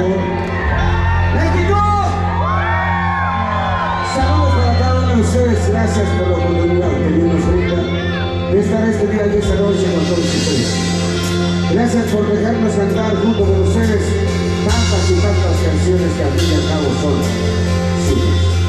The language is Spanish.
México. ¡México! Saludos para cada uno de ustedes. Gracias por la oportunidad que nos brinda de estar este día y esta noche con todos ustedes. Gracias por dejarnos cantar junto con ustedes tantas y tantas canciones que al fin y al cabo son suyas.